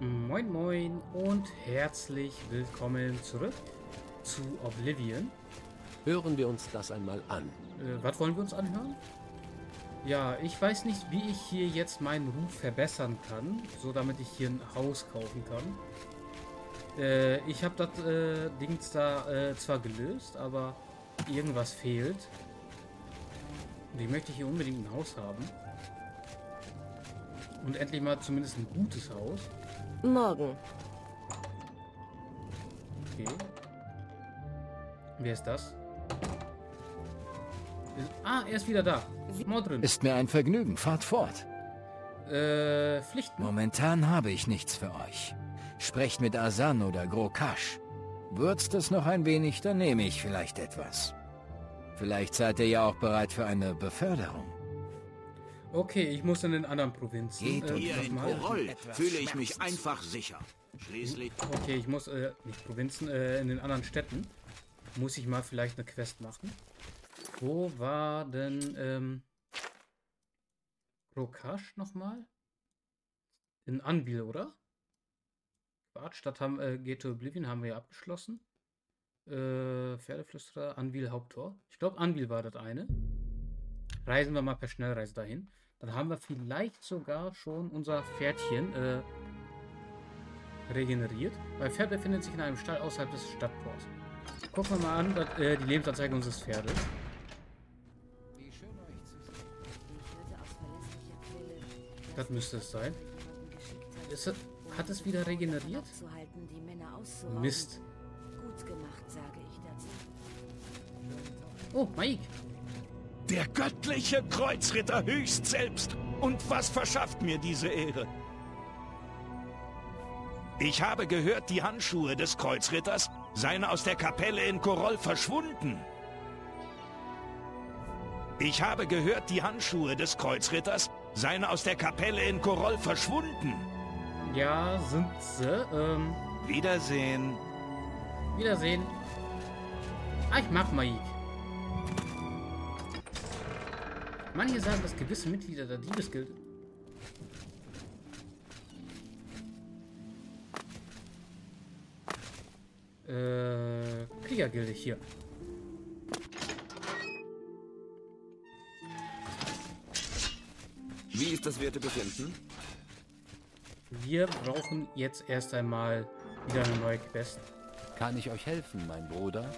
Moin Moin und herzlich willkommen zurück zu Oblivion. Hören wir uns das einmal an. Äh, was wollen wir uns anhören? Ja, ich weiß nicht, wie ich hier jetzt meinen Ruf verbessern kann, so damit ich hier ein Haus kaufen kann. Äh, ich habe das äh, Dings da äh, zwar gelöst, aber irgendwas fehlt. Und ich möchte hier unbedingt ein Haus haben. Und endlich mal zumindest ein gutes Haus. Morgen. Okay. Wer ist das? Ist, ah, er ist wieder da. Modrin. Ist mir ein Vergnügen. Fahrt fort. Äh, Pflichten. Momentan habe ich nichts für euch. Sprecht mit Asan oder Grokash. Würzt es noch ein wenig, dann nehme ich vielleicht etwas. Vielleicht seid ihr ja auch bereit für eine Beförderung. Okay, ich muss in den anderen Provinzen. Geht und Hier in Etwas fühle ich mich einfach sicher. Schließlich Okay, ich muss, äh, nicht Provinzen, äh, in den anderen Städten. Muss ich mal vielleicht eine Quest machen. Wo war denn, ähm, Rokash nochmal? In Anvil, oder? Quatsch, Stadt haben, äh, Gate to Oblivion haben wir ja abgeschlossen. Äh, Pferdeflüsterer, Anvil Haupttor. Ich glaube, Anvil war das eine. Reisen wir mal per Schnellreise dahin. Dann haben wir vielleicht sogar schon unser Pferdchen, äh, regeneriert. Mein Pferd befindet sich in einem Stall außerhalb des Stadttors. Gucken wir mal an, dat, äh, die Lebensanzeige unseres Pferdes. Das müsste es sein. Es- hat es wieder regeneriert? Mist. Gut gemacht, sage ich dazu. Oh, Mike. Der göttliche Kreuzritter höchst selbst. Und was verschafft mir diese Ehre? Ich habe gehört, die Handschuhe des Kreuzritters seien aus der Kapelle in Koroll verschwunden. Ich habe gehört, die Handschuhe des Kreuzritters seien aus der Kapelle in Koroll verschwunden. Ja, sind sie. Ähm, Wiedersehen. Wiedersehen. Ah, ich mag Mike. Manche sagen, dass gewisse Mitglieder der Diebesgilde äh, Kriegergilde hier. Wie ist das Wertebefinden? Wir brauchen jetzt erst einmal wieder eine neue Quest. Kann ich euch helfen, mein Bruder?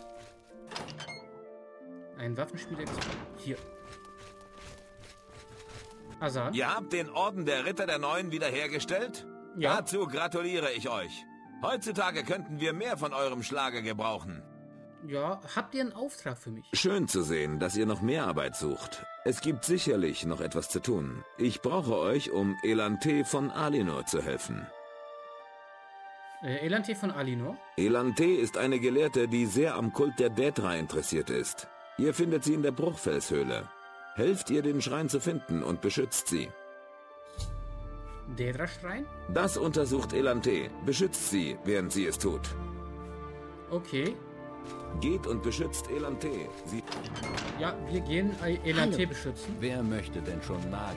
Ein Waffenspieler hier. Asan? Ihr habt den Orden der Ritter der Neuen wiederhergestellt? Ja. Dazu gratuliere ich euch. Heutzutage könnten wir mehr von eurem Schlage gebrauchen. Ja, habt ihr einen Auftrag für mich? Schön zu sehen, dass ihr noch mehr Arbeit sucht. Es gibt sicherlich noch etwas zu tun. Ich brauche euch, um Elante von Alinor zu helfen. Äh, Elantir von Alinor? Elante ist eine Gelehrte, die sehr am Kult der Dädra interessiert ist. Ihr findet sie in der Bruchfelshöhle. Helft ihr, den Schrein zu finden und beschützt sie. Dedra-Schrein? Das untersucht Elante. Beschützt sie, während sie es tut. Okay. Geht und beschützt Elante. Sie Ja, wir gehen äh, Hallo. beschützen. Wer möchte denn schon Magier?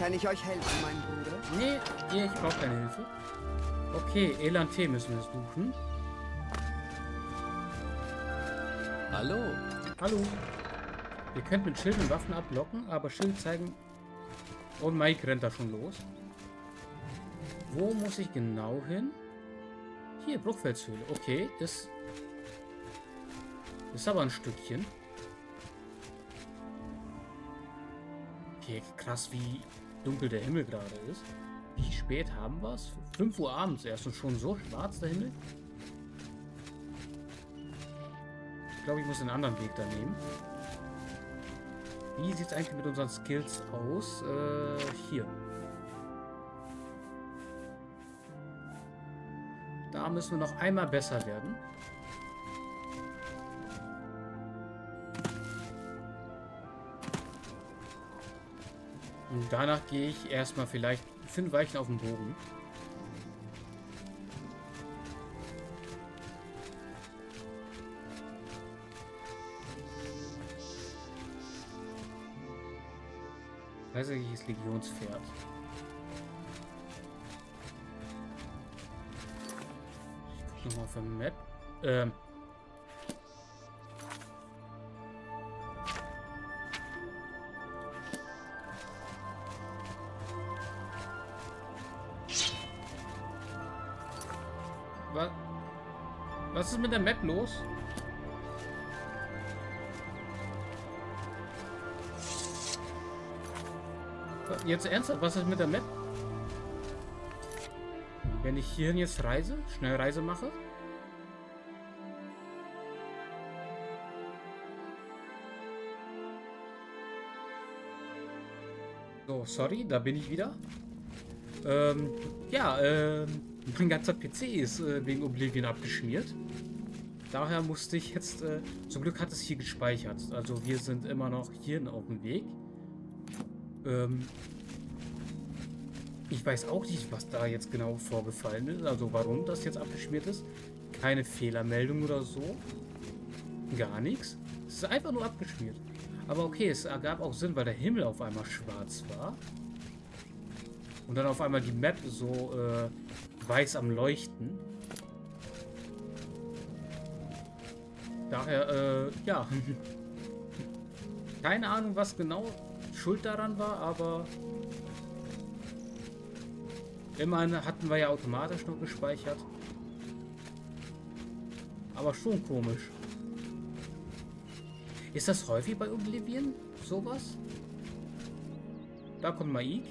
Kann ich euch helfen, mein Bruder? Nee, ich brauche keine Hilfe. Okay, Elantir müssen wir suchen. Hallo? Hallo. Ihr könnt mit Schild und Waffen ablocken, aber Schild zeigen... Und Mike rennt da schon los. Wo muss ich genau hin? Hier, Bruchfelshöhle. Okay, das... Ist aber ein Stückchen. Okay, krass, wie dunkel der Himmel gerade ist. Wie spät haben wir es? 5 Uhr abends erst und schon so schwarz der Himmel? Ich glaube, ich muss einen anderen Weg da nehmen. Wie sieht es eigentlich mit unseren Skills aus? Äh, hier. Da müssen wir noch einmal besser werden. Und danach gehe ich erstmal vielleicht fünf Weichen auf den Bogen. Kaiserliches Legionspferd. Ich guck nochmal auf der Map. Ähm. Was ist mit der Map los? Jetzt ernsthaft, was ist mit der Map? Wenn ich hierhin jetzt reise, Schnellreise mache? So, sorry, da bin ich wieder. Ähm, ja, ähm, mein ganzer PC ist äh, wegen Oblivion abgeschmiert. Daher musste ich jetzt, äh, zum Glück hat es hier gespeichert. Also wir sind immer noch hier auf dem Weg. Ähm, ich weiß auch nicht, was da jetzt genau vorgefallen ist. Also warum das jetzt abgeschmiert ist. Keine Fehlermeldung oder so. Gar nichts. Es ist einfach nur abgeschmiert. Aber okay, es ergab auch Sinn, weil der Himmel auf einmal schwarz war. Und dann auf einmal die Map so äh, weiß am Leuchten. Daher, äh, ja. Keine Ahnung, was genau schuld daran war, aber immerhin hatten wir ja automatisch noch gespeichert. Aber schon komisch. Ist das häufig bei Oblivion? Sowas? Da kommt Maik.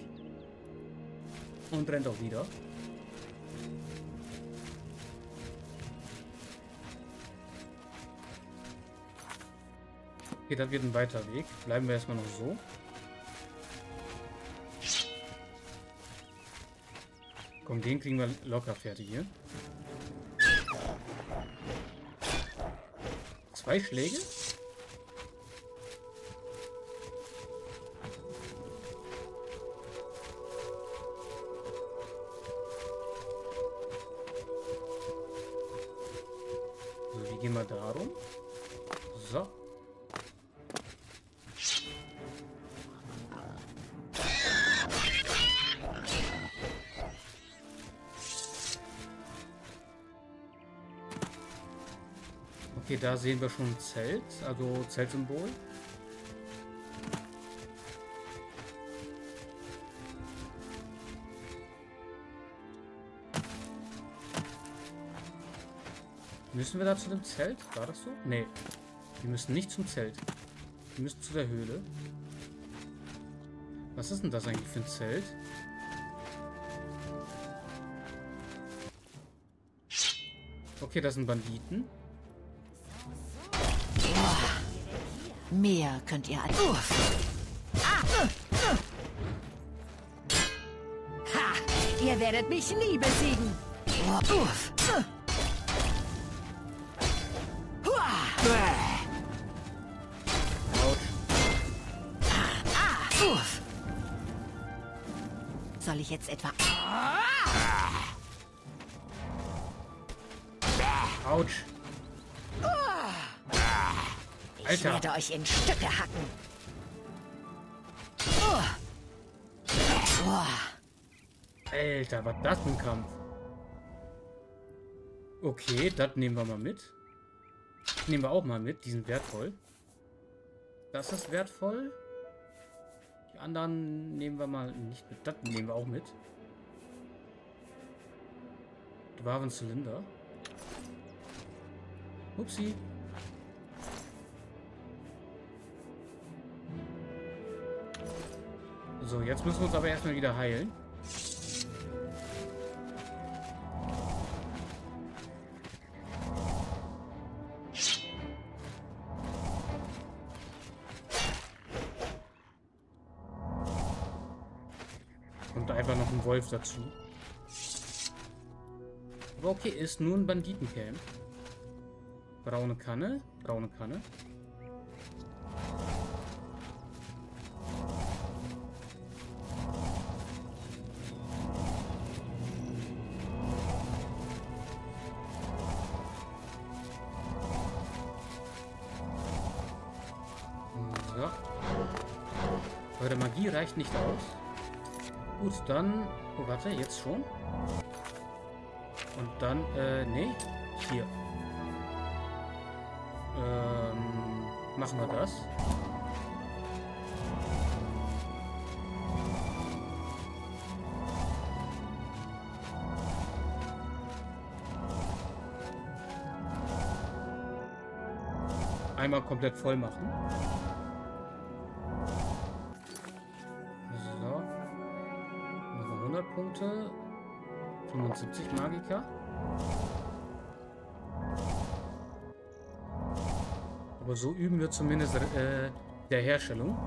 Und rennt auch wieder. Okay, das wird ein weiter Weg. Bleiben wir erstmal noch so. Komm, den kriegen wir locker fertig hier. Zwei Schläge? Da sehen wir schon Zelt, also Zeltsymbol. Müssen wir da zu dem Zelt? War das so? Nee. Wir müssen nicht zum Zelt. Wir müssen zu der Höhle. Was ist denn das eigentlich für ein Zelt? Okay, das sind Banditen. Mehr könnt ihr. Uff. Ha! Ihr werdet mich nie besiegen. Uff. Soll ich jetzt etwa... Autsch. Ich Alter. werde euch in Stücke hacken. Alter, was das für ein Kampf? Okay, das nehmen wir mal mit. Nehmen wir auch mal mit, die sind wertvoll. Das ist wertvoll. Die anderen nehmen wir mal nicht mit. Das nehmen wir auch mit. Dwarven-Zylinder. Upsi. So, jetzt müssen wir uns aber erstmal wieder heilen. Und einfach noch ein Wolf dazu. Aber okay, ist nur ein Banditencamp. Braune Kanne, braune Kanne. Reicht nicht aus. Gut, dann... Oh, warte, jetzt schon. Und dann, äh, nee, hier. Ähm, machen wir das. Einmal komplett voll machen. 75 Magiker. Aber so üben wir zumindest äh, der Herstellung.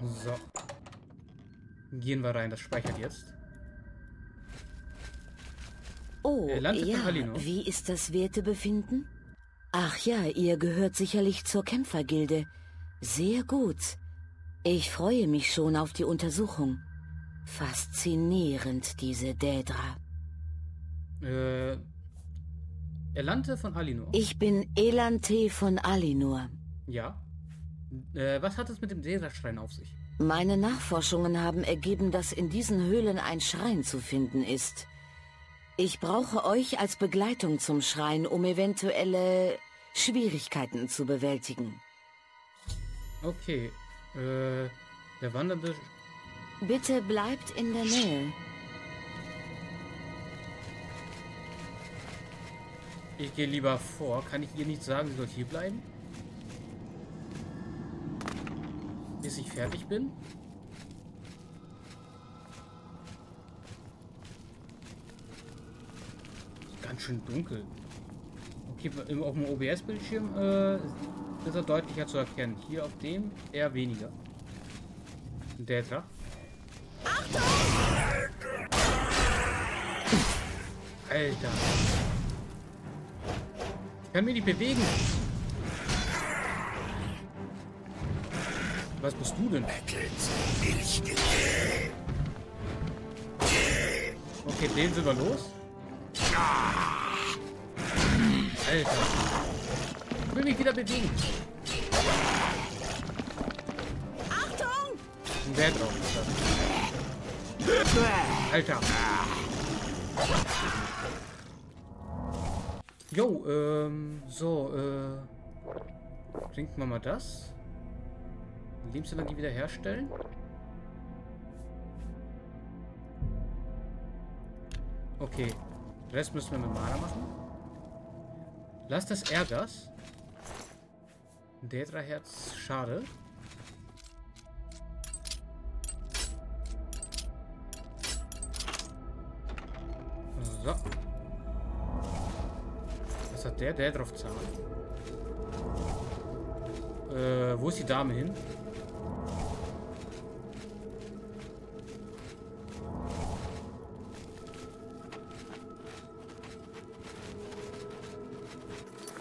So. Gehen wir rein, das speichert jetzt. Oh, Äh, ja. Wie ist das Wertebefinden? Ach ja, ihr gehört sicherlich zur Kämpfergilde. Sehr gut. Ich freue mich schon auf die Untersuchung. Faszinierend, diese Dädra. Äh, Elante von Alinor. Ich bin Elante von Alinur. Ja. Äh, was hat es mit dem Dädra-Schrein auf sich? Meine Nachforschungen haben ergeben, dass in diesen Höhlen ein Schrein zu finden ist. Ich brauche euch als Begleitung zum Schrein, um eventuelle Schwierigkeiten zu bewältigen. Okay. Äh, der wandernde... Bitte bleibt in der Nähe. Ich gehe lieber vor. Kann ich ihr nicht sagen, sie soll hier bleiben? Bis ich fertig bin? Ganz schön dunkel. Okay, auf dem OBS-Bildschirm äh, ist er deutlicher zu erkennen. Hier auf dem eher weniger. Detra. Alter. Ich kann mich nicht bewegen. Was bist du denn? Okay, den sind wir los. Alter. Ich will mich wieder bewegen. Achtung! Wer drauf ist das? Alter. Jo, ähm, so, äh. Trinken wir mal das. Lebensenergie wiederherstellen. Okay. Den Rest müssen wir mit Mana machen. Lass das Ärgers. Detra-Herz, schade. So. Was hat der? Der drauf zahlen. Äh, wo ist die Dame hin?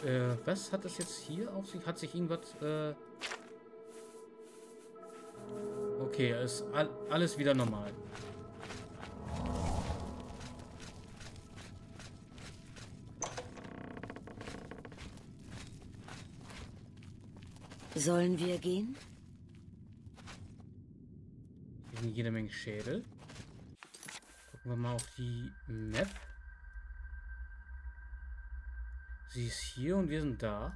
Äh, was hat das jetzt hier auf sich? Hat sich irgendwas, äh... Okay, ist all alles wieder normal. Sollen wir gehen? Hier sind jede Menge Schädel. Gucken wir mal auf die Map. Sie ist hier und wir sind da.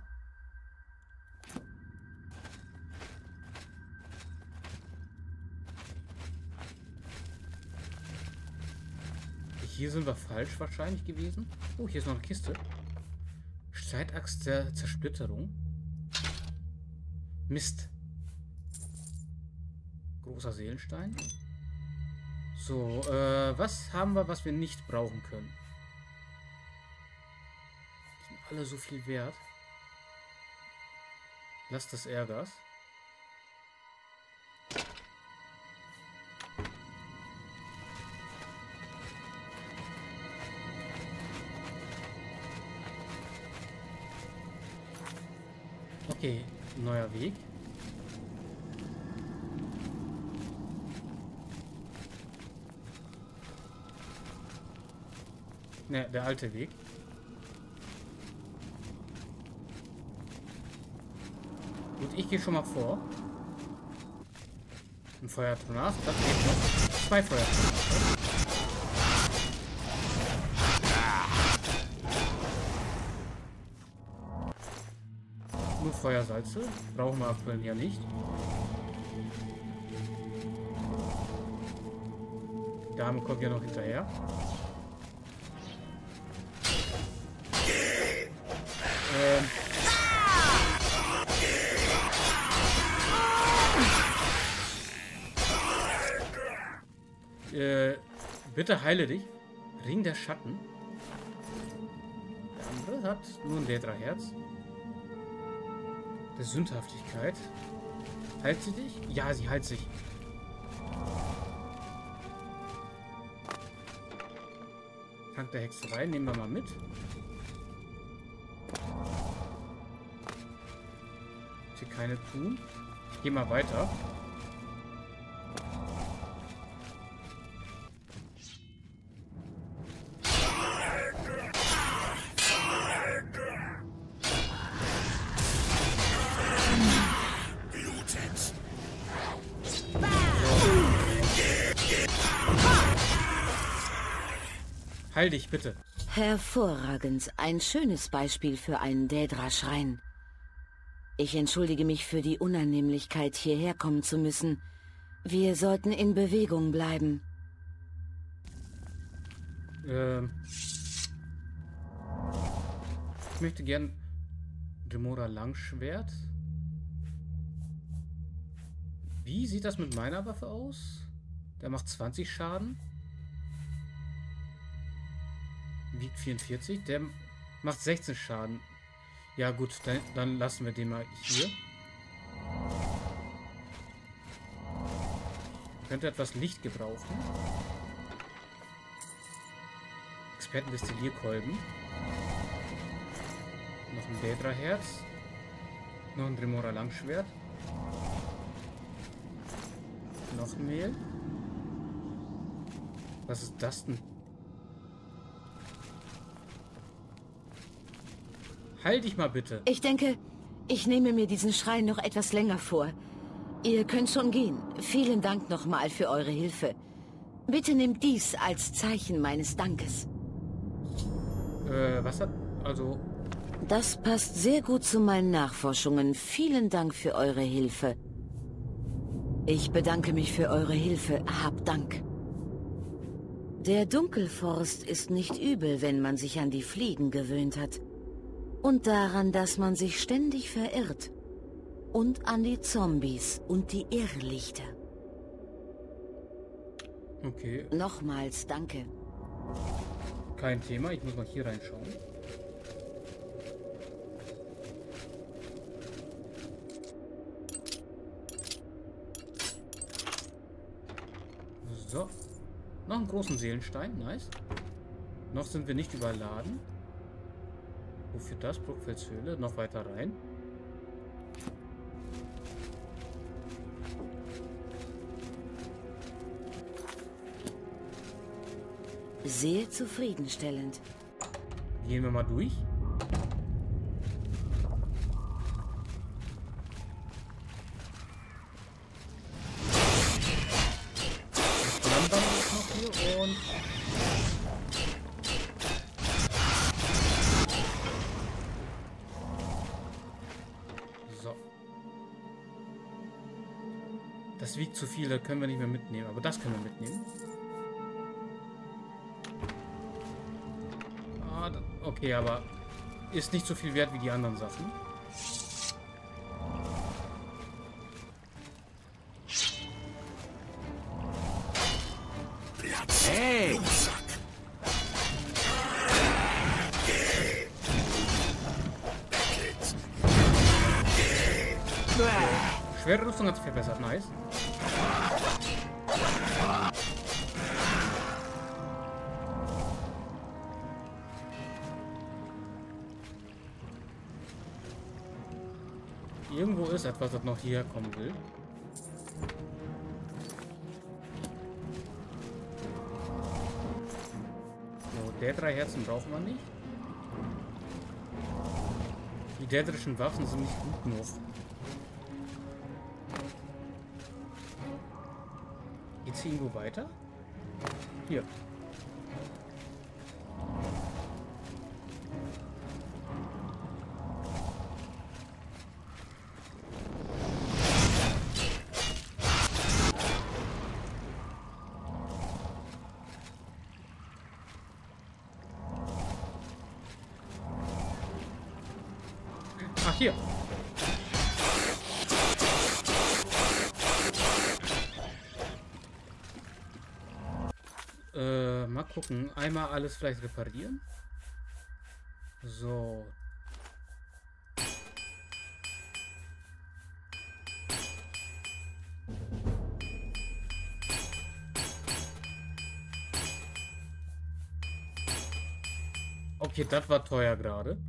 Hier sind wir falsch wahrscheinlich gewesen. Oh, hier ist noch eine Kiste. Streitaxt der Zersplitterung. Mist. Großer Seelenstein. So, äh, was haben wir, was wir nicht brauchen können? Alle so viel wert. Lass das Ärgers. Okay, neuer Weg. Ne, der alte Weg. Gut, ich gehe schon mal vor. Ein Feuertornado, das geht noch. Zwei Feuertornado. Nur Feuersalze. Brauchen wir aktuell ja nicht. Die Dame kommt ja noch hinterher. Bitte heile dich. Ring der Schatten. Der andere hat nur ein Dedra-Herz. Der Sündhaftigkeit. Heilt sie dich? Ja, sie heilt sich. Tank der Hexerei nehmen wir mal mit. Hier keine tun. Gehe mal weiter. Heil dich, bitte. Hervorragend. Ein schönes Beispiel für einen Dädra-Schrein. Ich entschuldige mich für die Unannehmlichkeit, hierher kommen zu müssen. Wir sollten in Bewegung bleiben. Ähm. Ich möchte gern Demora Langschwert. Wie sieht das mit meiner Waffe aus? Der macht 20 Schaden. Wiegt 44. Der macht 16 Schaden. Ja gut, dann, dann lassen wir den mal hier. Könnte etwas Licht gebrauchen. Experten-Destillierkolben. Noch ein Daedra-Herz. Noch ein Dremora Langschwert. Noch Mehl. Was ist das denn? Halt dich mal bitte. Ich denke, ich nehme mir diesen Schrein noch etwas länger vor. Ihr könnt schon gehen. Vielen Dank nochmal für eure Hilfe. Bitte nehmt dies als Zeichen meines Dankes. Äh, was hat... Also... Das passt sehr gut zu meinen Nachforschungen. Vielen Dank für eure Hilfe. Ich bedanke mich für eure Hilfe. Hab Dank. Der Dunkelforst ist nicht übel, wenn man sich an die Fliegen gewöhnt hat. Und daran, dass man sich ständig verirrt. Und an die Zombies und die Irrlichter. Okay. Nochmals danke. Kein Thema, ich muss mal hier reinschauen. So. Noch einen großen Seelenstein, nice. Noch sind wir nicht überladen. Wofür das? Bruckfeldshöhle. Noch weiter rein. Sehr zufriedenstellend. Gehen wir mal durch. Das können wir mitnehmen. Ah, okay, aber ist nicht so viel wert wie die anderen Sachen. Hey! Schwere Rüstung hat sich verbessert, nice. Irgendwo ist etwas, das noch hierher kommen will. So, Der drei Herzen brauchen wir nicht. Die dädrischen Waffen sind nicht gut genug. Geht's hier irgendwo weiter? Hier. Einmal alles vielleicht reparieren. So. Okay, das war teuer gerade.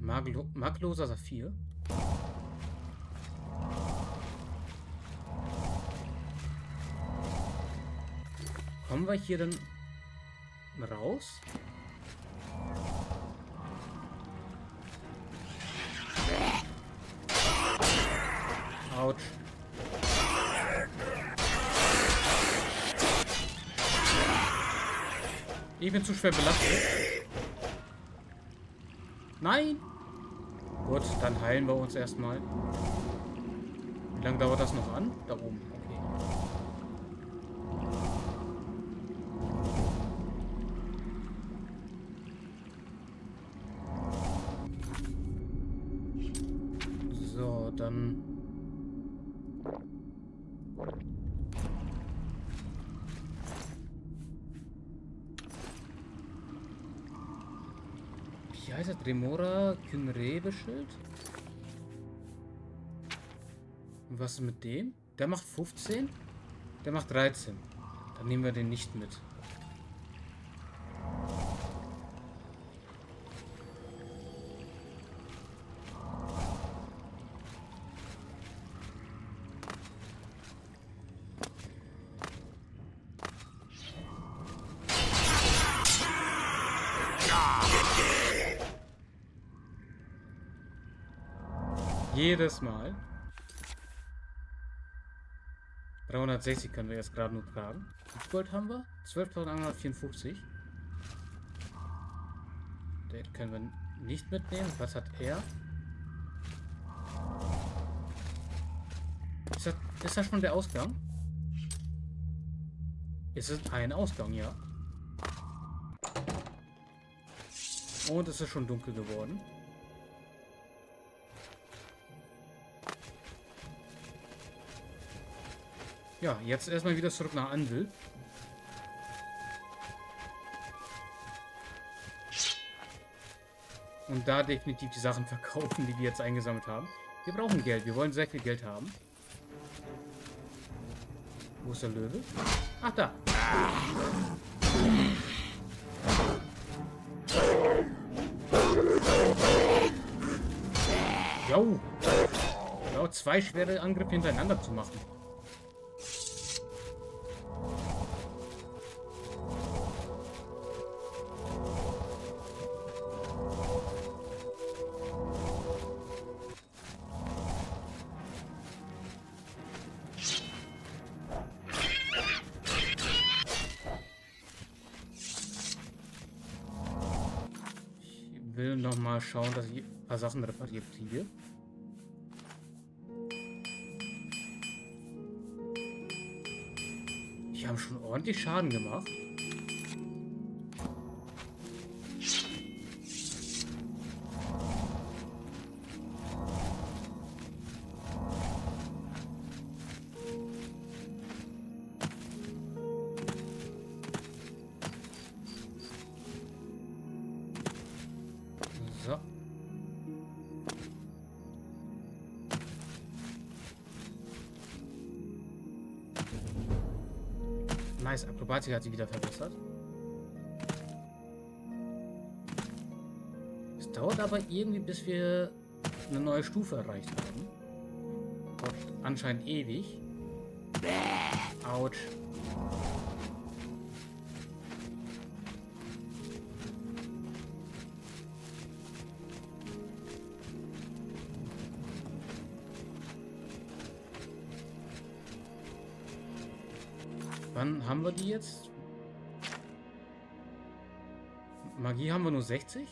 Maglo Magloser Saphir. Kommen wir hier dann raus? Autsch. Ich bin zu schwer belastet. Nein! Gut, dann heilen wir uns erstmal. Wie lange dauert das noch an? Da oben. Heißt er? Dremora Kynrebe-Schild? Und was ist mit dem? Der macht 15? Der macht 13. Dann nehmen wir den nicht mit. Jedes Mal. 360 können wir jetzt gerade nur tragen. Wie viel Gold haben wir? 12.154. Den können wir nicht mitnehmen. Was hat er? Ist das, ist das schon der Ausgang? Ist es ein Ausgang, ja. Und es ist schon dunkel geworden. Ja, jetzt erstmal wieder zurück nach Anvil. Und da definitiv die Sachen verkaufen, die wir jetzt eingesammelt haben. Wir brauchen Geld. Wir wollen sehr viel Geld haben. Wo ist der Löwe? Ach, da. Jo. Ja, zwei schwere Angriffe hintereinander zu machen. Schauen, dass ich ein paar Sachen repariert kriege. Die haben schon ordentlich Schaden gemacht. Akrobatik hat sich wieder verbessert. Es dauert aber irgendwie, bis wir eine neue Stufe erreicht haben. Dauert anscheinend ewig. Autsch. Wann haben wir die jetzt? Magie haben wir nur 60?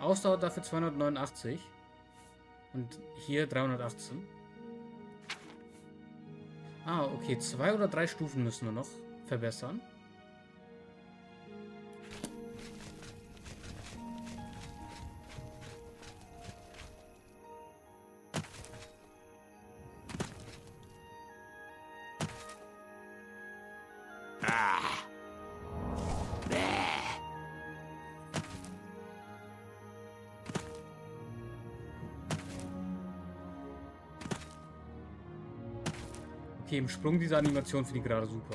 Ausdauer dafür 289. Und hier 318. Ah, okay. Zwei oder drei Stufen müssen wir noch verbessern. Okay, im Sprung diese Animation finde ich gerade super.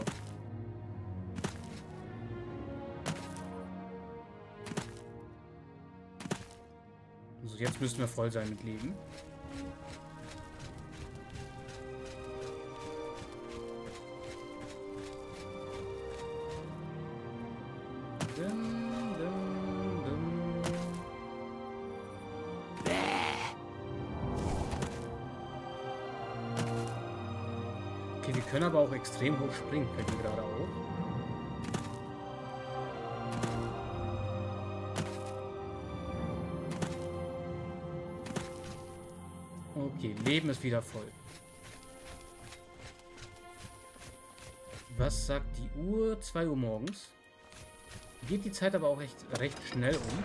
Also jetzt müssen wir voll sein mit Leben. Extrem hoch springen, fällt mir gerade auf. Okay, Leben ist wieder voll. Was sagt die Uhr? 2 Uhr morgens. Geht die Zeit aber auch recht, recht schnell um.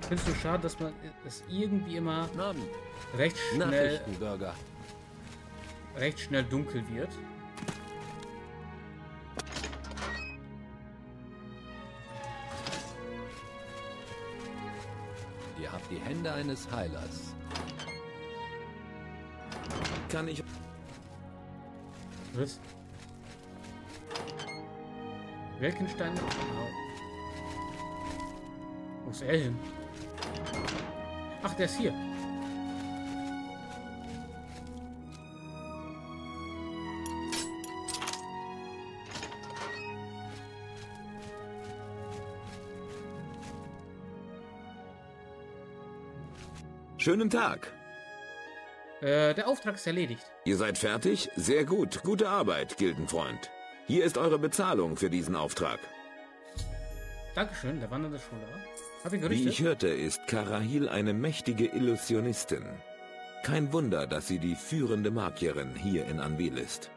Ich finde es so schade, dass man es irgendwie immer Namen. recht schnell recht schnell dunkel wird. Eines Heilers. Kann ich... Was? Welkenstein? Genau. Wo ist er hin? Ach, der ist hier. Schönen Tag. Äh, der Auftrag ist erledigt. Ihr seid fertig? Sehr gut. Gute Arbeit, Gildenfreund. Hier ist eure Bezahlung für diesen Auftrag. Dankeschön, der wandernde Schule. Hab ich Wie ich hörte, ist Karahil eine mächtige Illusionistin. Kein Wunder, dass sie die führende Magierin hier in Anvil ist.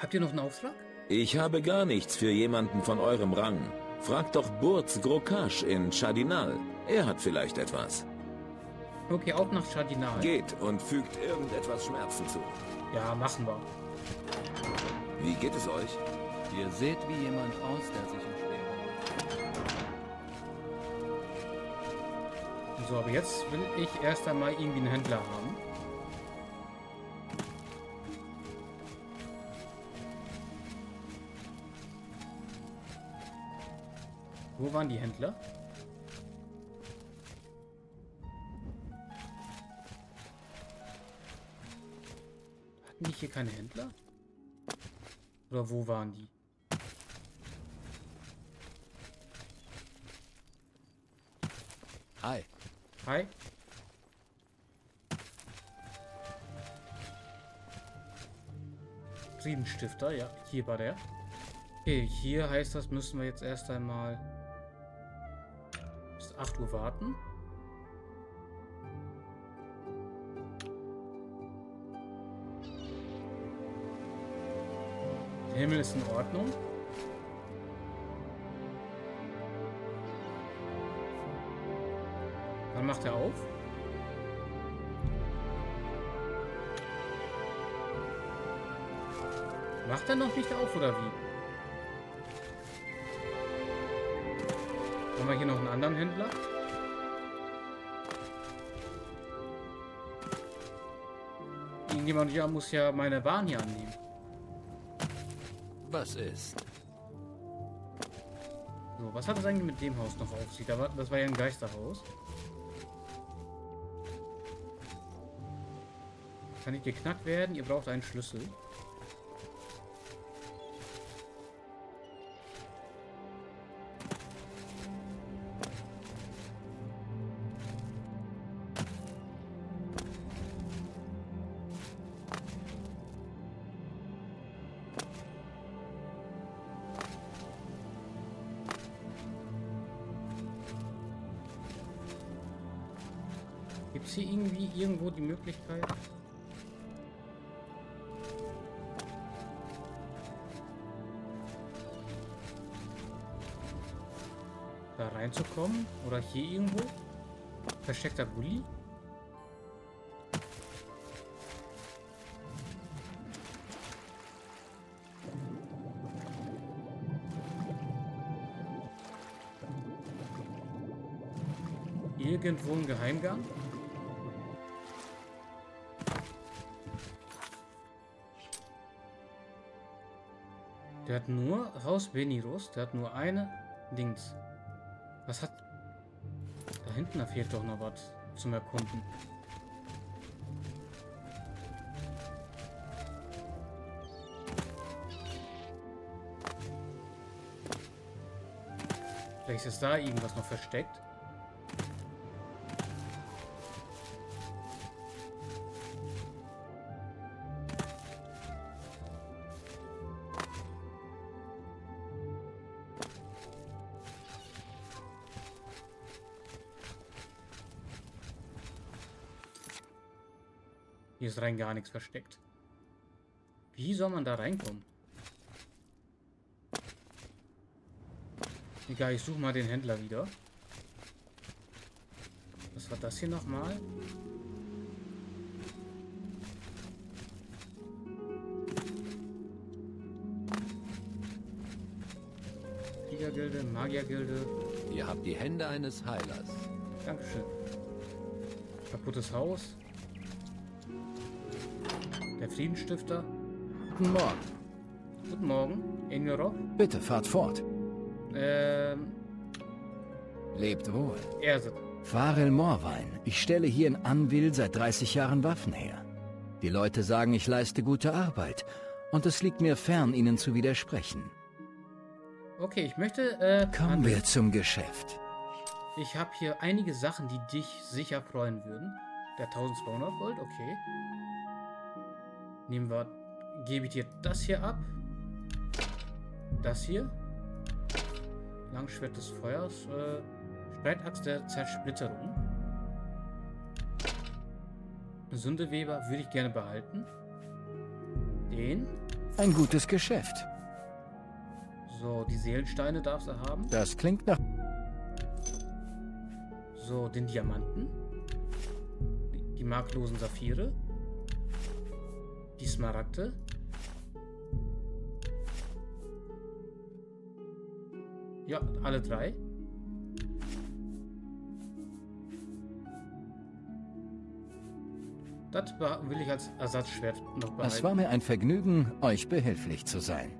Habt ihr noch einen Auftrag? Ich habe gar nichts für jemanden von eurem Rang. Fragt doch Burz Grokash in Chardinal. Er hat vielleicht etwas. Okay, auch nach Chardinal. Geht und fügt irgendetwas Schmerzen zu. Ja, machen wir. Wie geht es euch? Ihr seht wie jemand aus, der sich in schwerer So, aber jetzt will ich erst einmal irgendwie einen Händler haben. Wo waren die Händler? Hier keine Händler? Oder wo waren die? Hi. Hi. Friedenstifter, ja, hier war der. Okay, hier heißt das, müssen wir jetzt erst einmal bis 8 Uhr warten. Himmel ist in Ordnung. Wann macht er auf? Macht er noch nicht auf, oder wie? Haben wir hier noch einen anderen Händler? Irgendjemand ja muss ja meine Waren hier annehmen. Was ist? So, was hat das eigentlich mit dem Haus noch auf sich? Das war ja ein Geisterhaus. Kann nicht geknackt werden. Ihr braucht einen Schlüssel. Gibt es hier irgendwie irgendwo die Möglichkeit? Da reinzukommen? Oder hier irgendwo? Versteckter Gully? Irgendwo ein Geheimgang? Der hat nur Haus Benirus, der hat nur eine Dings. Was hat... Da hinten, da fehlt doch noch was zum Erkunden. Vielleicht ist da irgendwas noch versteckt. Ist rein gar nichts versteckt. Wie soll man da reinkommen? Egal, ich suche mal den Händler wieder. Was war das hier nochmal? Kriegergilde, Magiergilde. Ihr habt die Hände eines Heilers. Dankeschön. Kaputtes Haus. Der Friedensstifter. Guten Morgen. Guten Morgen, Engerov. Bitte fahrt fort. Ähm, Lebt wohl. Erset. Farel Morwein. Ich stelle hier in Anvil seit 30 Jahren Waffen her. Die Leute sagen, ich leiste gute Arbeit. Und es liegt mir fern, ihnen zu widersprechen. Okay, ich möchte. Äh, Kommen an- wir zum Geschäft. Ich habe hier einige Sachen, die dich sicher freuen würden. Der 1200 Gold, okay. Nehmen wir. Gebe ich dir das hier ab. Das hier. Langschwert des Feuers. Äh, Streitaxt der Zersplitterung. Sündeweber würde ich gerne behalten. Den. Ein gutes Geschäft. So, die Seelensteine darfst du haben. Das klingt nach... So, den Diamanten. Die, die marklosen Saphire. Die Smaragde. Ja, alle drei. Das will ich als Ersatzschwert noch behalten. Es war mir ein Vergnügen, euch behilflich zu sein.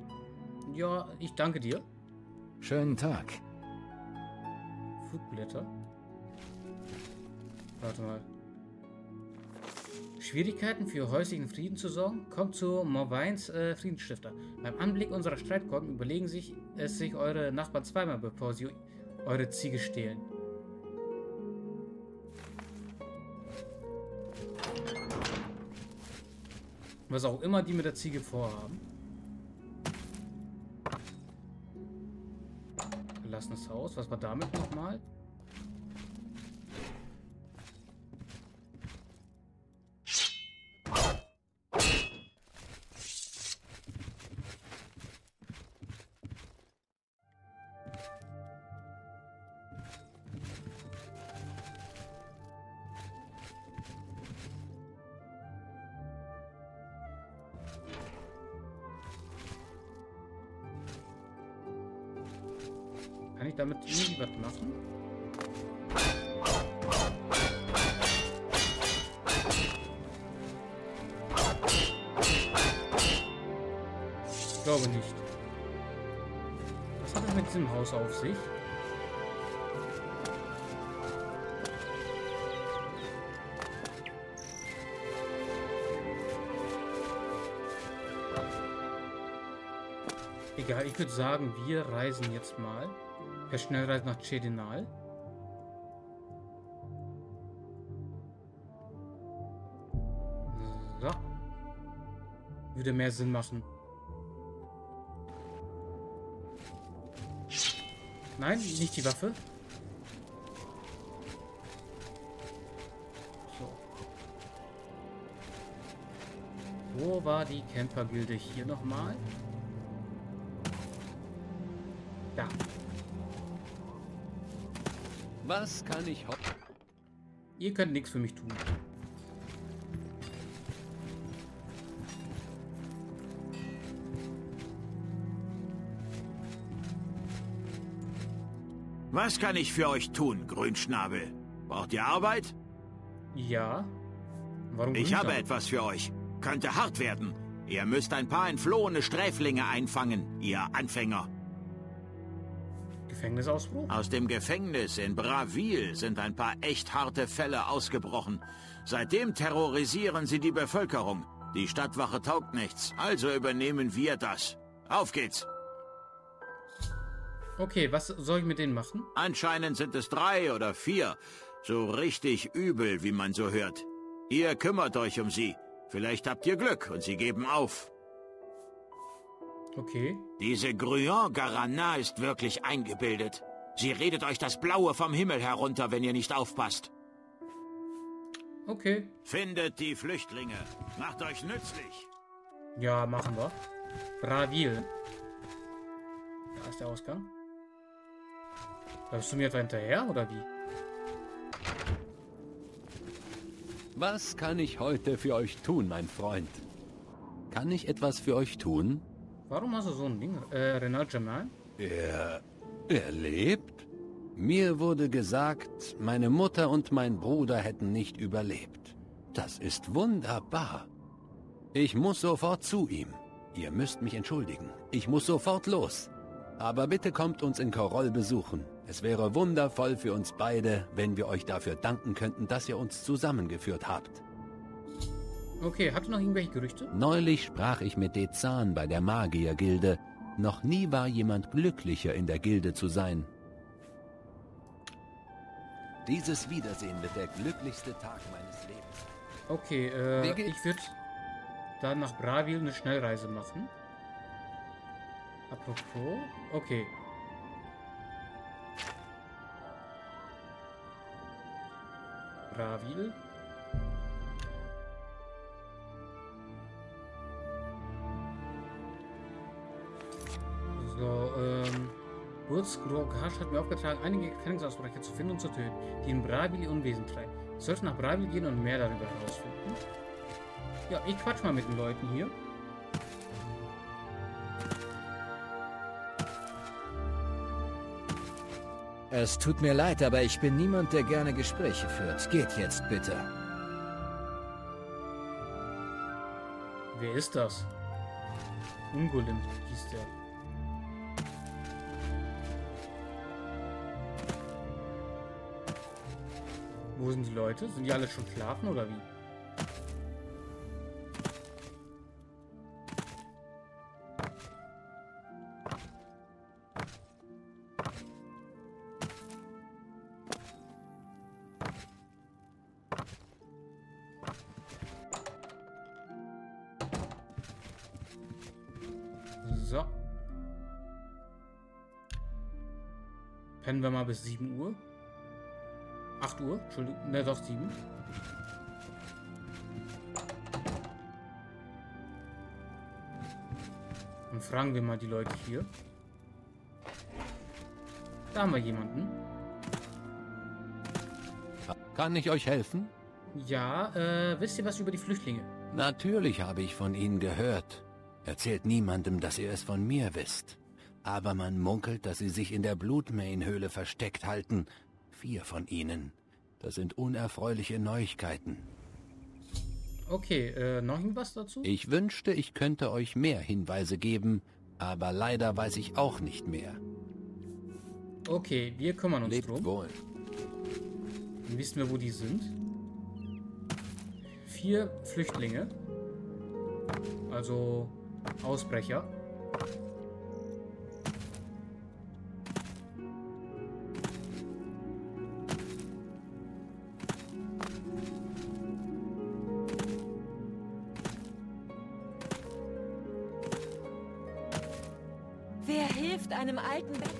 Ja, ich danke dir. Schönen Tag. Flugblätter. Warte mal. Schwierigkeiten für häuslichen Frieden zu sorgen? Kommt zu Morweins äh, Friedensstifter. Beim Anblick unserer Streitkolben überlegen sich, es sich eure Nachbarn zweimal, bevor sie eure Ziege stehlen. Was auch immer die mit der Ziege vorhaben. Verlassenes Haus. Was war damit nochmal? ich würde sagen, wir reisen jetzt mal per Schnellreise nach Chedinal. So. Würde mehr Sinn machen. Nein, nicht die Waffe. So. Wo war die Campergilde hier nochmal? mal? Was kann ich ho Ihr könnt nichts für mich tun. Was kann ich für euch tun, Grünschnabel? Braucht ihr Arbeit? Ja. Warum Ich habe etwas für euch. Könnte hart werden. Ihr müsst ein paar entflohene Sträflinge einfangen, ihr Anfänger. Gefängnisausbruch? Aus dem Gefängnis in Braville sind ein paar echt harte Fälle ausgebrochen. Seitdem terrorisieren sie die Bevölkerung. Die Stadtwache taugt nichts, also übernehmen wir das. Auf geht's! Okay, was soll ich mit denen machen? Anscheinend sind es drei oder vier. So richtig übel, wie man so hört. Ihr kümmert euch um sie. Vielleicht habt ihr Glück und sie geben auf. Okay. Diese Gruyon Garana ist wirklich eingebildet. Sie redet euch das Blaue vom Himmel herunter, wenn ihr nicht aufpasst. Okay. Findet die Flüchtlinge. Macht euch nützlich. Ja, machen wir. Bravil. Da ist der Ausgang. Läufst du mir etwa hinterher, oder wie? Was kann ich heute für euch tun, mein Freund? Kann ich etwas für euch tun? Warum hast du so ein Ding? Äh, Renat Jamal? Er... er lebt? Mir wurde gesagt, meine Mutter und mein Bruder hätten nicht überlebt. Das ist wunderbar. Ich muss sofort zu ihm. Ihr müsst mich entschuldigen. Ich muss sofort los. Aber bitte kommt uns in Koroll besuchen. Es wäre wundervoll für uns beide, wenn wir euch dafür danken könnten, dass ihr uns zusammengeführt habt. Okay, habt ihr noch irgendwelche Gerüchte? Neulich sprach ich mit Dezan bei der Magiergilde. Noch nie war jemand glücklicher in der Gilde zu sein. Dieses Wiedersehen wird der glücklichste Tag meines Lebens. Okay, äh, ich würde dann nach Bravil eine Schnellreise machen. Apropos, okay. Bravil. So, ähm. Burz Grogash hat mir aufgetragen, einige Gefängnisausbrecher zu finden und zu töten, die in Bravil ihr Unwesen treiben. Ich sollte nach Bravil gehen und mehr darüber herausfinden. Ja, ich quatsch mal mit den Leuten hier. Es tut mir leid, aber ich bin niemand, der gerne Gespräche führt. Geht jetzt bitte. Wer ist das? Ungolin hieß der. Wo sind die Leute? Sind die alle schon Sklaven oder wie? So. Pennen wir mal bis 7 Uhr. 8 Uhr, Entschuldigung, ne, doch 7. Dann fragen wir mal die Leute hier. Da haben wir jemanden. Kann ich euch helfen? Ja, äh, wisst ihr was über die Flüchtlinge? Natürlich habe ich von ihnen gehört. Erzählt niemandem, dass ihr es von mir wisst. Aber man munkelt, dass sie sich in der Blutmain-Höhle versteckt halten. Vier von ihnen. Das sind unerfreuliche Neuigkeiten. Okay, äh, noch irgendwas dazu? Ich wünschte, ich könnte euch mehr Hinweise geben, aber leider weiß ich auch nicht mehr. Okay, wir kümmern uns Lebt drum. wohl. Dann wissen wir, wo die sind. Vier Flüchtlinge. Also Ausbrecher. Einem alten Bett?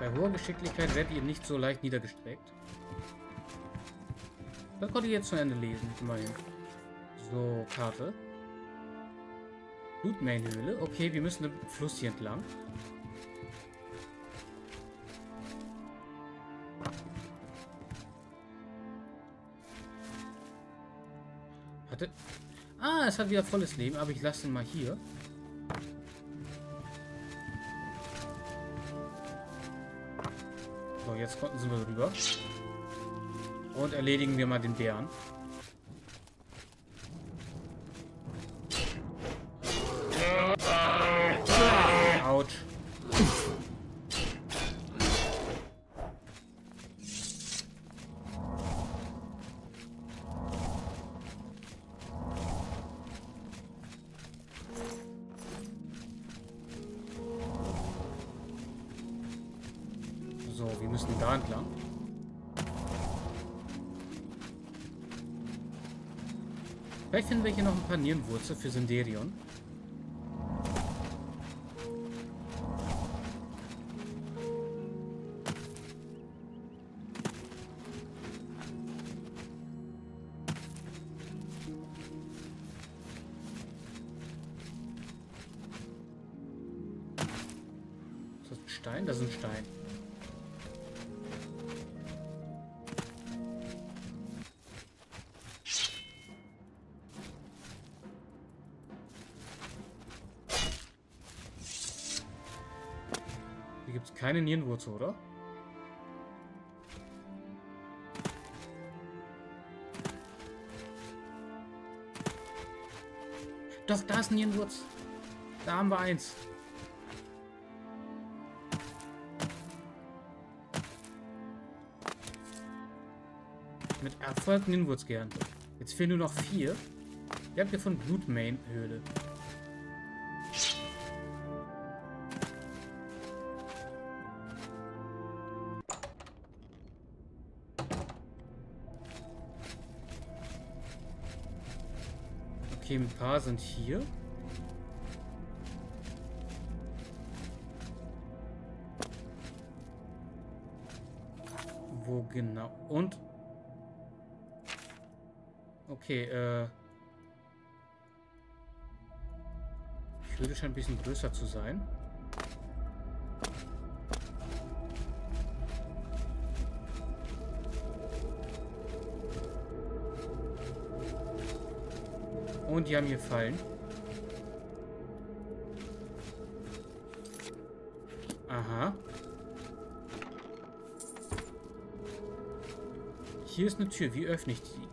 Bei hoher Geschicklichkeit werdet ihr nicht so leicht niedergestreckt. Das konnte ich jetzt zu Ende lesen, immerhin. So, Karte. Blutmain-Höhle. Okay, wir müssen den Fluss hier entlang. Hatte... Ah, es hat wieder volles Leben, aber ich lasse ihn mal hier. Jetzt konnten sie wir rüber. Und erledigen wir mal den Bären. Vielleicht finden wir hier noch ein paar Nierenwurzel für Sinderion. Nierenwurzel, oder? Doch, da ist ein Nierenwurz. Da haben wir eins. Mit Erfolg Ninwurz geerntet. Jetzt fehlen nur noch vier. Ihr habt gefunden Blutmain-Höhle. Paar sind hier. Wo genau? Und Okay, äh. Die Höhle scheint ein bisschen größer zu sein. Und die haben hier Fallen. Aha. Hier ist eine Tür. Wie öffne ich die?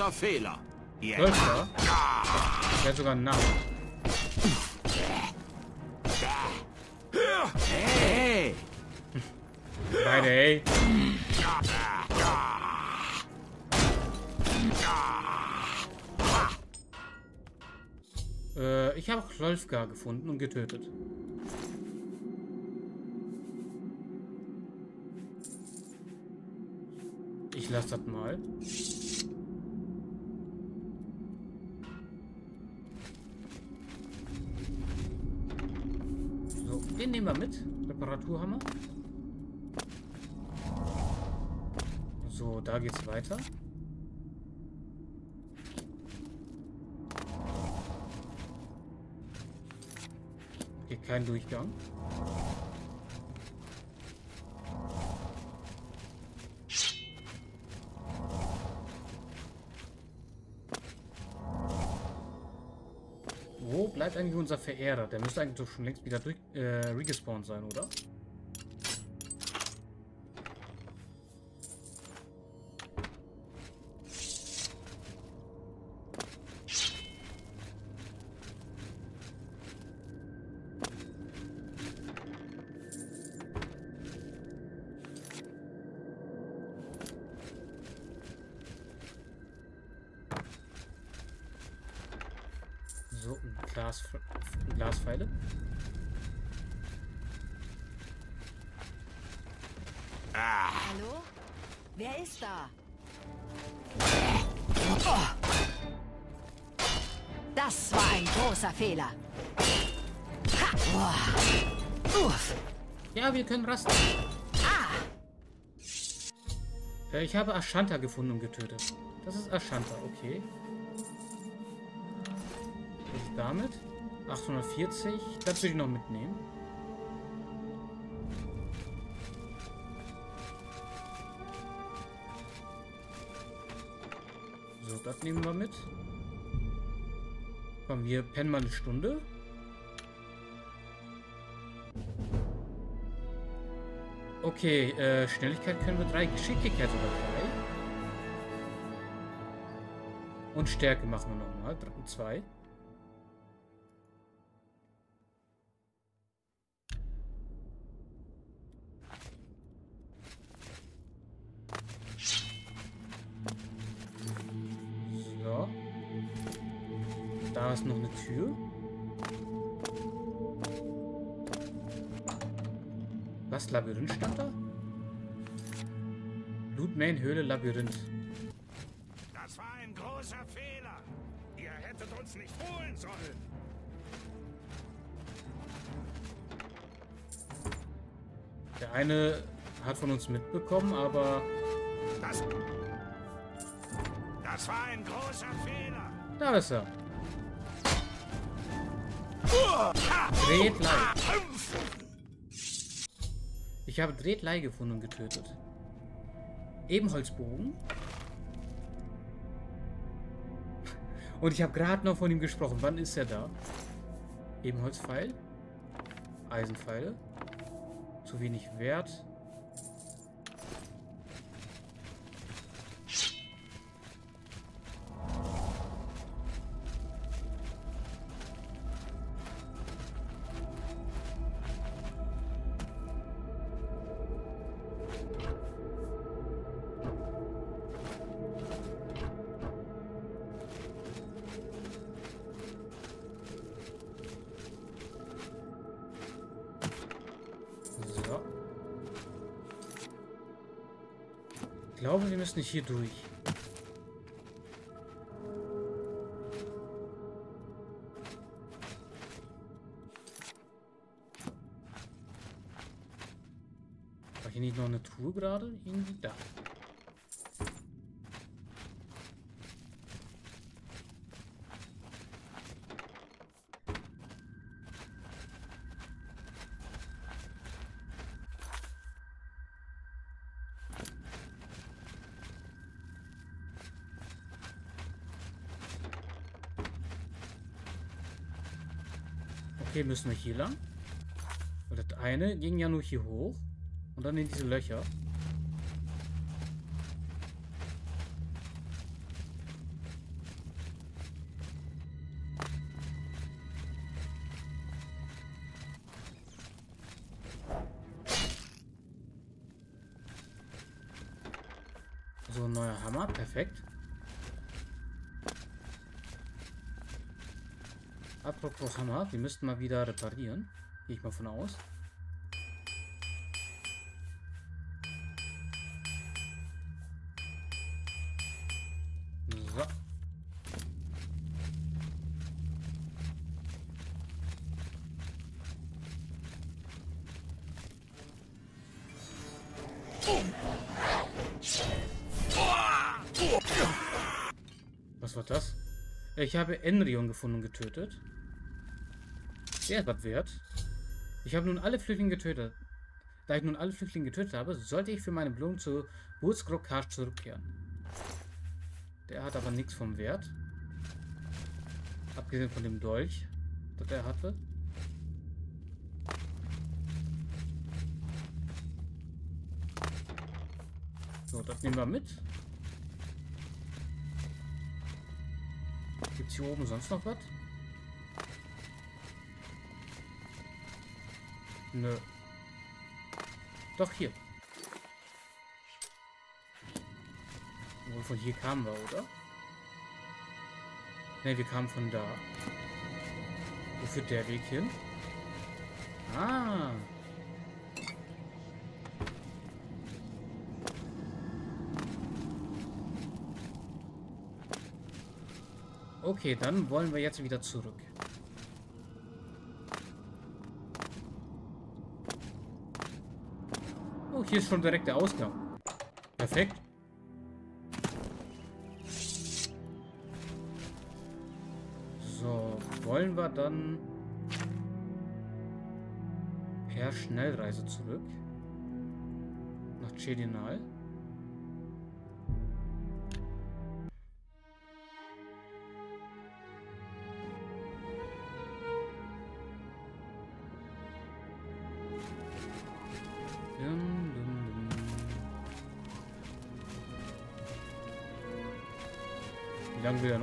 Großer Fehler. Wölfer? Der hat sogar einen Namen. Hey! Beide, ey. Äh, ich habe Klolfgar gefunden und getötet. Ich lasse das mal. Reparaturhammer. So, da geht's weiter. Hier kein Durchgang. Bleibt eigentlich unser Verehrer? Der müsste eigentlich doch schon längst wieder äh, regespawnt sein, oder? Wir können rasten. Äh, ich habe Ashanta gefunden und getötet. Das ist Ashanta, okay. Was ist damit? 840. Das würde ich noch mitnehmen. So, das nehmen wir mit. Komm, wir pennen mal eine Stunde. Okay, äh, Schnelligkeit können wir drei, Geschicklichkeit sogar drei. Und Stärke machen wir nochmal, zwei. So. Da ist noch eine Tür. Was? Labyrinth stand da? Lootman Höhle Labyrinth. Das war ein großer Fehler. Ihr hättet uns nicht holen sollen. Der eine hat von uns mitbekommen, aber Das... Das war ein großer Fehler. da ist er. Drehlei. Ich habe Drehlei gefunden und getötet. Ebenholzbogen. Und ich habe gerade noch von ihm gesprochen. Wann ist er da? Ebenholzpfeil. Eisenpfeile. Zu wenig Wert. Hier durch. War hier nicht noch eine Truhe gerade? Irgendwie da. Müssen wir hier lang? Weil das eine ging ja nur hier hoch. Und dann in diese Löcher. So, ein neuer Hammer, perfekt. Apropos Hammer, wir müssten mal wieder reparieren. Gehe ich mal von aus. So. Was war das? Ich habe Enrion gefunden und getötet. Der was wert. Ich habe nun alle Flüchtlinge getötet. Da ich nun alle Flüchtlinge getötet habe, sollte ich für meine Belohnung zu Wurzgrokash zurückkehren. Der hat aber nichts vom Wert. Abgesehen von dem Dolch, das er hatte. So, das nehmen wir mit. Gibt's hier oben sonst noch was? Nö. Doch hier. Wohl von hier kamen wir, oder? Ne, wir kamen von da. Wo führt der Weg hin? Ah. Okay, dann wollen wir jetzt wieder zurück. Oh, hier ist schon direkt der Ausgang. Perfekt. So, wollen wir dann per Schnellreise zurück nach Chedinal?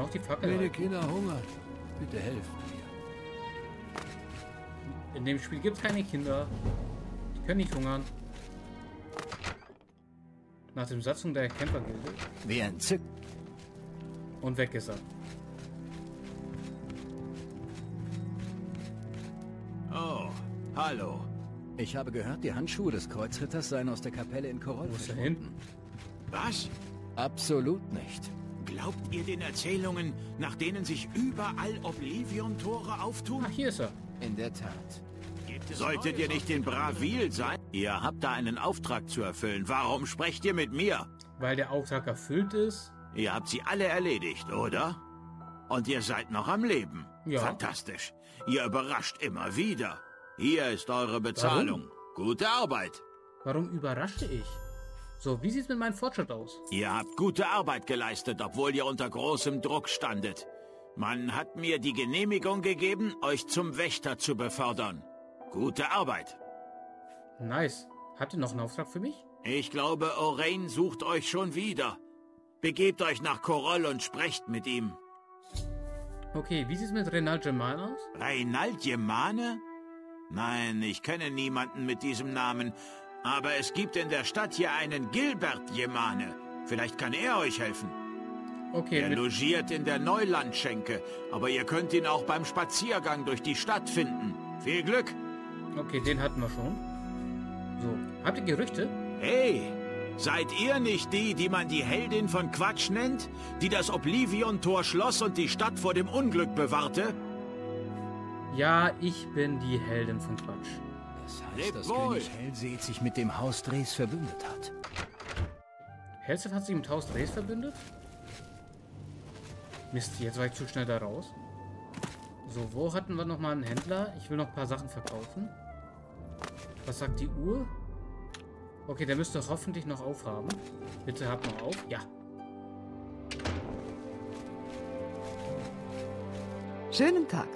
Noch die Fackel Meine? Kinder hungern. Bitte helft mir. In dem Spiel gibt es keine Kinder. Die können nicht hungern. Nach dem Satzung der Kämpfergilde. Wie entzückt. Und weg ist er. Oh, hallo. Ich habe gehört, die Handschuhe des Kreuzritters seien aus der Kapelle in Koroll Wo ist er verschwunden. Was? Absolut nicht. Glaubt ihr den Erzählungen, nach denen sich überall Oblivion-Tore auftun? Ach, hier ist er. In der Tat. Solltet ihr nicht in Bravil sein? Ihr habt da einen Auftrag zu erfüllen. Warum sprecht ihr mit mir? Weil der Auftrag erfüllt ist. Ihr habt sie alle erledigt, oder? Und ihr seid noch am Leben. Ja. Fantastisch. Ihr überrascht immer wieder. Hier ist eure Bezahlung. Gute Arbeit. Warum überraschte ich? So, wie sieht's mit meinem Fortschritt aus? Ihr habt gute Arbeit geleistet, obwohl ihr unter großem Druck standet. Man hat mir die Genehmigung gegeben, euch zum Wächter zu befördern. Gute Arbeit. Nice. Habt ihr noch einen Auftrag für mich? Ich glaube, Orain sucht euch schon wieder. Begebt euch nach Koroll und sprecht mit ihm. Okay, wie sieht's mit Renal German aus? Reinald Jemane? Nein, ich kenne niemanden mit diesem Namen. Aber es gibt in der Stadt hier einen Gilbert Jemane. Vielleicht kann er euch helfen. Okay, Er logiert in der Neulandschenke, aber ihr könnt ihn auch beim Spaziergang durch die Stadt finden. Viel Glück! okay, den hatten wir schon. So, habt ihr Gerüchte? Hey, seid ihr nicht die, die man die Heldin von Quatsch nennt? Die das Oblivion-Tor schloss und die Stadt vor dem Unglück bewahrte? Ja, ich bin die Heldin von Quatsch. Das heißt, Lebt dass wohl. König Hellseed sich mit dem Haus Dres verbündet hat. Hellseth hat sich mit Haus Drees verbündet? Mist, jetzt war ich zu schnell da raus. So, wo hatten wir nochmal einen Händler? Ich will noch ein paar Sachen verkaufen. Was sagt die Uhr? Okay, der müsste hoffentlich noch aufhaben. Bitte habt noch auf. Ja. Schönen Tag.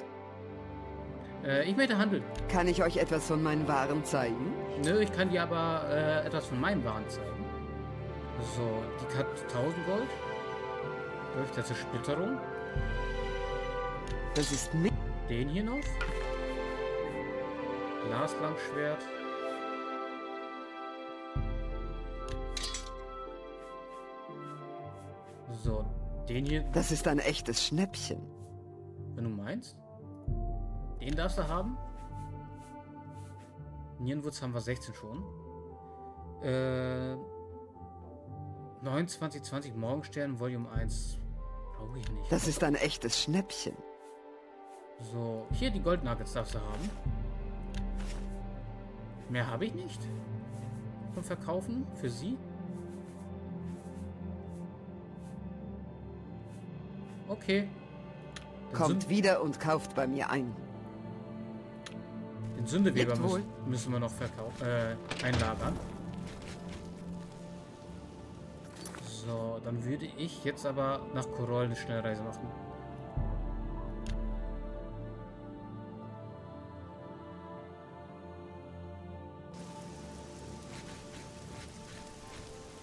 Äh, ich möchte handeln. Kann ich euch etwas von meinen Waren zeigen? Nö, ich kann dir aber äh, etwas von meinen Waren zeigen. So, die hat 1000 Gold. Durch der Zersplitterung. Das ist nicht. Den hier noch. Glaslangschwert. So, den hier, Das ist ein echtes Schnäppchen. wenn du meinst. Den darfst du haben. Nierenwurz haben wir 16 schon. Äh, 29, 20 Morgenstern, Volume 1. Brauche ich nicht. Das ist ein echtes Schnäppchen. So, hier die Goldnuggets darfst du haben. Mehr habe ich nicht. Zum Verkaufen für sie. Okay. Kommt wieder und kauft bei mir ein. Den Sündeweber müssen, müssen wir noch verkaufen, äh, einlagern. So, dann würde ich jetzt aber nach Koroll eine Schnellreise machen.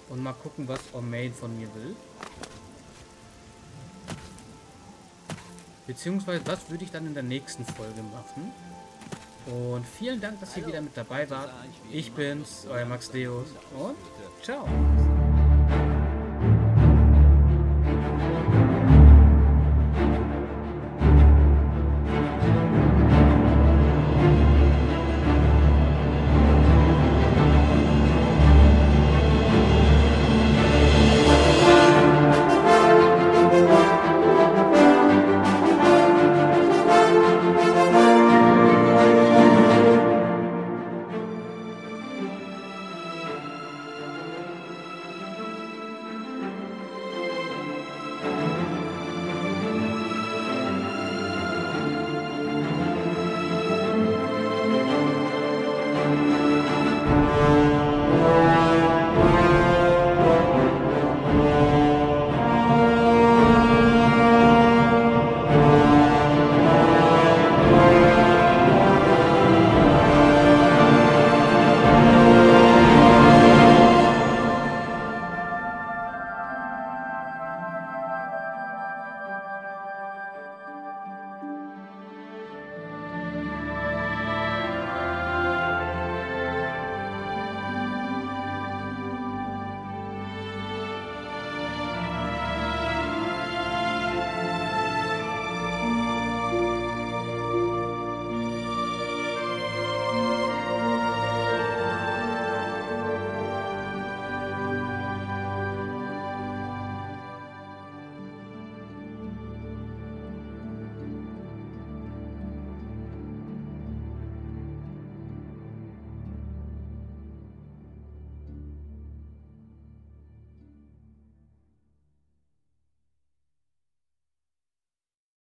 Und mal gucken, was Ormain von mir will. Beziehungsweise das würde ich dann in der nächsten Folge machen. Und vielen Dank, dass ihr wieder mit dabei wart. Ich bin's, euer Max Deus und ciao.